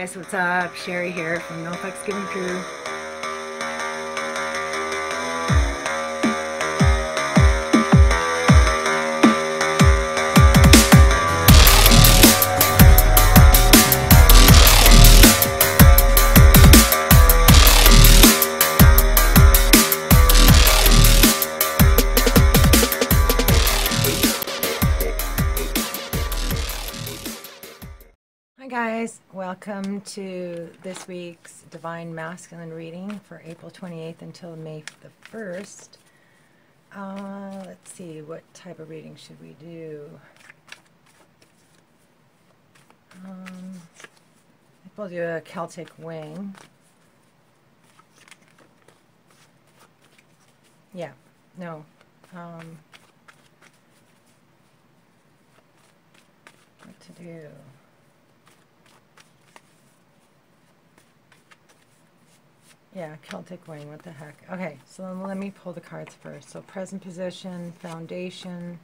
guys, what's up? Sherry here from No Fucks Given Crew. Hi guys, welcome to this week's Divine Masculine reading for April 28th until May the 1st. Uh, let's see, what type of reading should we do? Um, I we'll do a Celtic wing. Yeah, no. Um, what to do? Yeah, Celtic wing, what the heck. Okay, so then let me pull the cards first. So present position, foundation,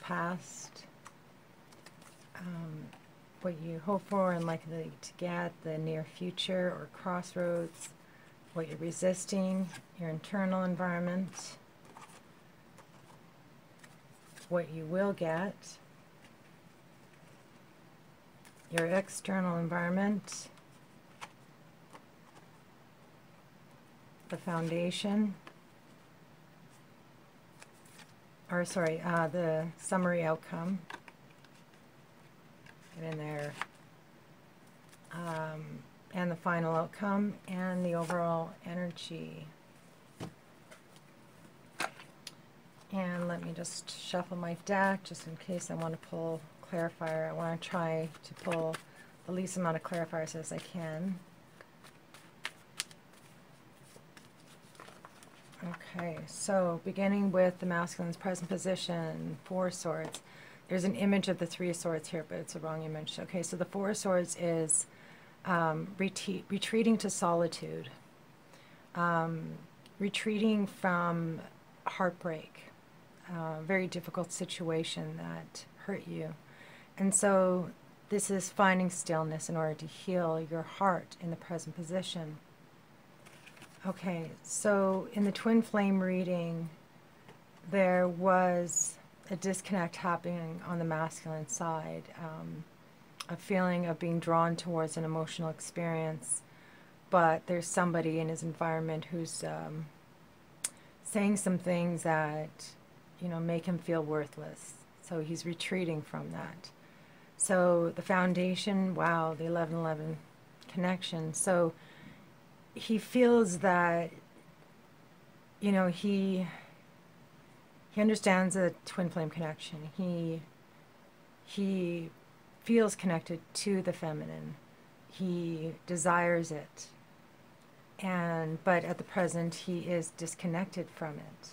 past, um, what you hope for and likely to get, the near future or crossroads, what you're resisting, your internal environment, what you will get, your external environment, the foundation, or sorry, uh, the summary outcome. Get in there. Um, and the final outcome and the overall energy. And let me just shuffle my deck just in case I want to pull clarifier. I want to try to pull the least amount of clarifiers as I can. Okay, so beginning with the masculine's present position, four swords. There's an image of the three of swords here, but it's a wrong image. Okay, so the four of swords is um, retreat, retreating to solitude, um, retreating from heartbreak, uh, very difficult situation that hurt you. And so this is finding stillness in order to heal your heart in the present position. Okay, so in the twin flame reading, there was a disconnect happening on the masculine side, um, a feeling of being drawn towards an emotional experience, but there's somebody in his environment who's um, saying some things that, you know, make him feel worthless. So he's retreating from that. So the foundation, wow, the 1111 connection. So he feels that, you know, he he understands the twin flame connection. He he feels connected to the feminine. He desires it. And but at the present he is disconnected from it.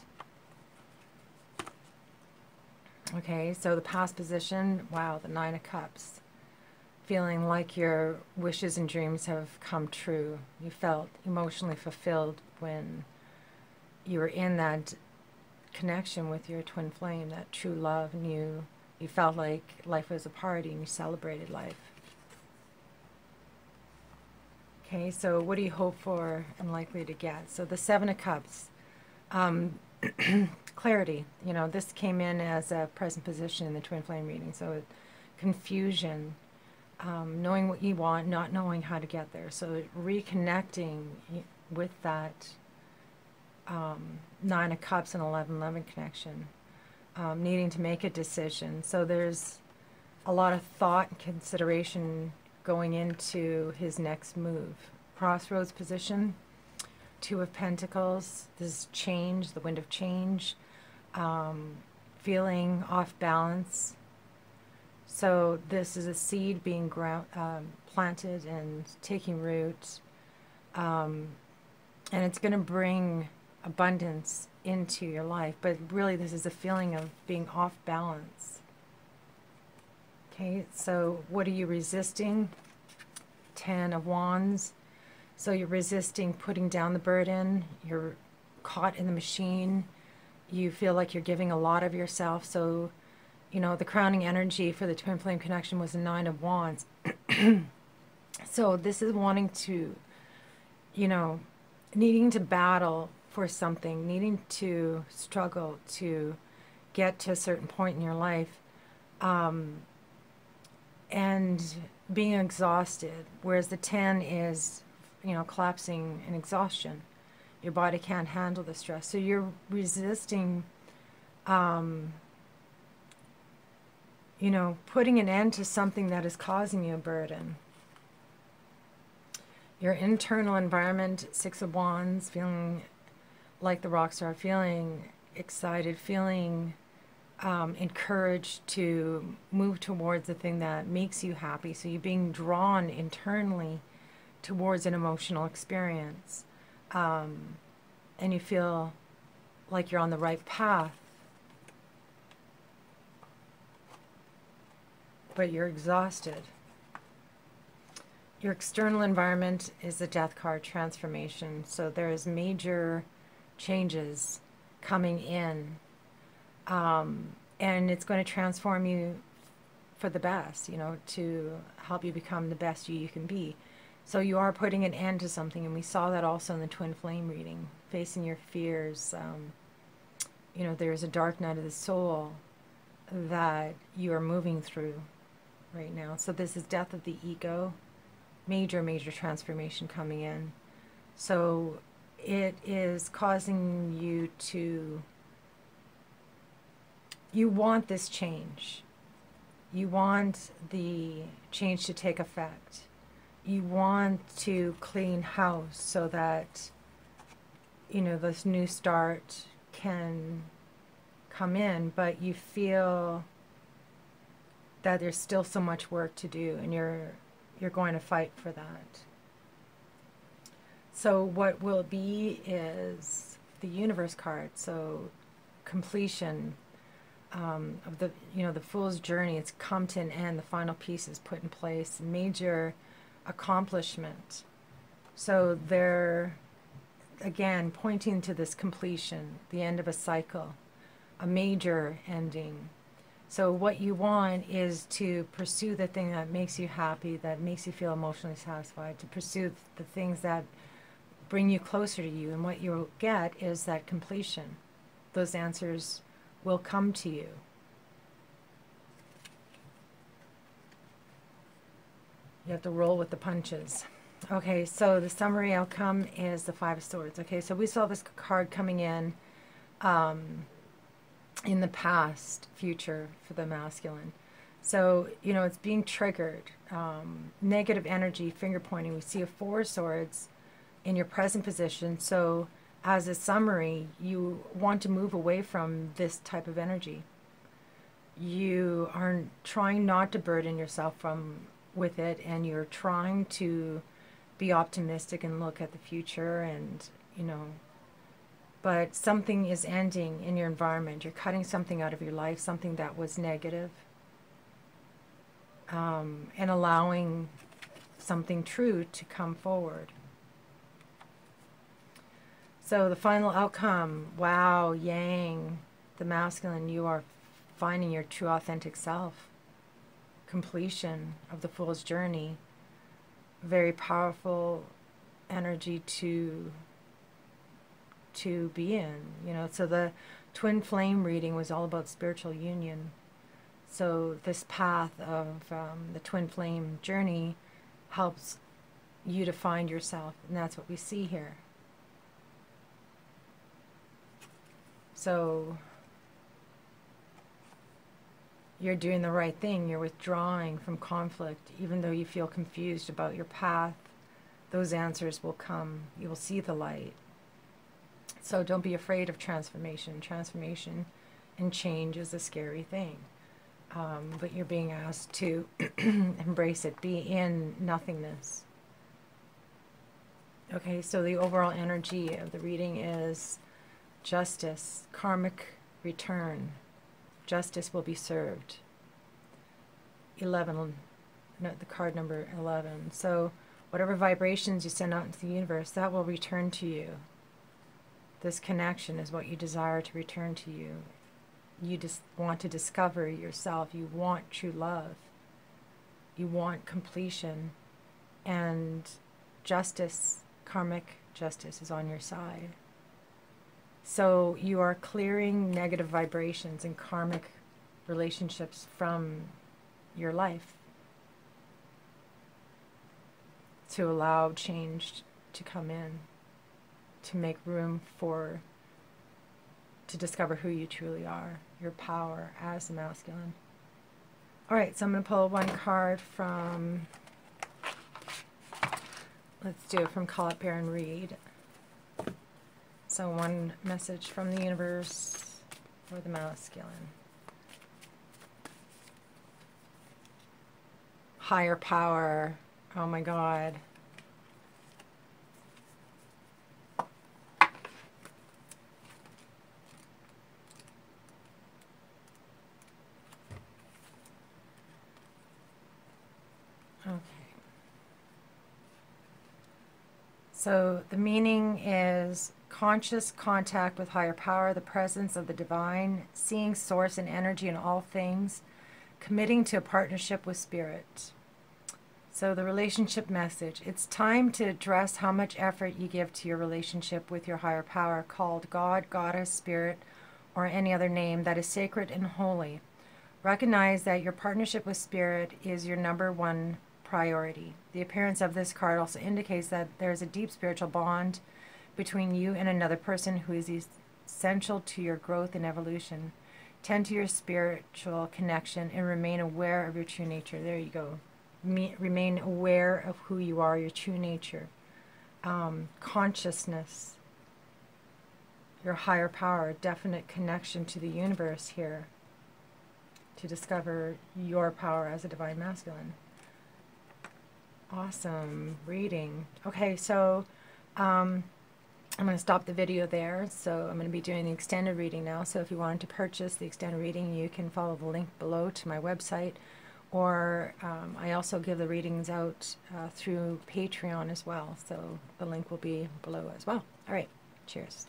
Okay, so the past position, wow, the Nine of Cups. Feeling like your wishes and dreams have come true. You felt emotionally fulfilled when you were in that connection with your twin flame, that true love, and you, you felt like life was a party and you celebrated life. Okay, so what do you hope for and likely to get? So the Seven of Cups. Um, clarity. You know, this came in as a present position in the twin flame reading. So confusion, um, knowing what you want, not knowing how to get there. So reconnecting with that um, Nine of Cups and 1111 connection, um, needing to make a decision. So there's a lot of thought and consideration going into his next move. Crossroads position, Two of Pentacles, this change, the wind of change, um, feeling off balance. So this is a seed being ground, um, planted and taking root. Um, and it's going to bring abundance into your life. But really, this is a feeling of being off balance. Okay, so what are you resisting? Ten of Wands. So you're resisting putting down the burden. You're caught in the machine. You feel like you're giving a lot of yourself. So you know, the crowning energy for the twin flame connection was the Nine of Wands. so this is wanting to, you know, needing to battle for something, needing to struggle to get to a certain point in your life, um, and being exhausted. Whereas the Ten is, you know, collapsing in exhaustion. Your body can't handle the stress, so you're resisting. Um, you know, putting an end to something that is causing you a burden. Your internal environment, Six of Wands, feeling like the rock star, feeling excited, feeling um, encouraged to move towards the thing that makes you happy. So you're being drawn internally towards an emotional experience. Um, and you feel like you're on the right path but you're exhausted. Your external environment is the death card transformation. So there's major changes coming in. Um, and it's going to transform you for the best, you know, to help you become the best you you can be. So you are putting an end to something, and we saw that also in the twin flame reading, facing your fears. Um, you know, there's a dark night of the soul that you are moving through right now. So this is death of the ego, major, major transformation coming in. So it is causing you to, you want this change. You want the change to take effect. You want to clean house so that, you know, this new start can come in, but you feel that there's still so much work to do and you're you're going to fight for that. So what will be is the universe card. So completion um, of the you know the fool's journey. It's come to an end. The final piece is put in place. Major accomplishment. So they're again pointing to this completion, the end of a cycle, a major ending. So what you want is to pursue the thing that makes you happy, that makes you feel emotionally satisfied, to pursue the things that bring you closer to you. And what you'll get is that completion. Those answers will come to you. You have to roll with the punches. Okay, so the summary outcome is the Five of Swords. Okay, so we saw this card coming in. Um, in the past, future for the masculine. So, you know, it's being triggered. Um, negative energy, finger pointing. We see a four of swords in your present position. So, as a summary, you want to move away from this type of energy. You are trying not to burden yourself from with it, and you're trying to be optimistic and look at the future and, you know, but something is ending in your environment. You're cutting something out of your life, something that was negative, um, and allowing something true to come forward. So the final outcome, wow, yang, the masculine, you are finding your true authentic self. Completion of the fool's journey. Very powerful energy to to be in, you know. So the twin flame reading was all about spiritual union. So this path of um, the twin flame journey helps you to find yourself, and that's what we see here. So you're doing the right thing. You're withdrawing from conflict, even though you feel confused about your path. Those answers will come. You will see the light. So don't be afraid of transformation. Transformation and change is a scary thing. Um, but you're being asked to embrace it, be in nothingness. Okay, so the overall energy of the reading is justice, karmic return. Justice will be served. 11, no, the card number 11. So whatever vibrations you send out into the universe, that will return to you. This connection is what you desire to return to you. you just want to discover yourself. You want true love. You want completion. And justice, karmic justice, is on your side. So you are clearing negative vibrations and karmic relationships from your life to allow change to come in, to make room for, to discover who you truly are, your power as the masculine. All right, so I'm going to pull one card from, let's do it from Colette Baron-Reid. So one message from the universe for the masculine. Higher power. Oh my God. Okay. So the meaning is conscious contact with higher power, the presence of the divine, seeing source and energy in all things, committing to a partnership with spirit. So the relationship message, it's time to address how much effort you give to your relationship with your higher power called God, Goddess, Spirit, or any other name that is sacred and holy. Recognize that your partnership with spirit is your number one priority. The appearance of this card also indicates that there is a deep spiritual bond between you and another person who is essential to your growth and evolution. Tend to your spiritual connection and remain aware of your true nature. There you go. Me, remain aware of who you are, your true nature. Um, consciousness, your higher power, definite connection to the universe here to discover your power as a divine masculine. Awesome reading. Okay, so um, I'm going to stop the video there. So I'm going to be doing the extended reading now. So if you wanted to purchase the extended reading, you can follow the link below to my website. Or um, I also give the readings out uh, through Patreon as well. So the link will be below as well. All right. Cheers.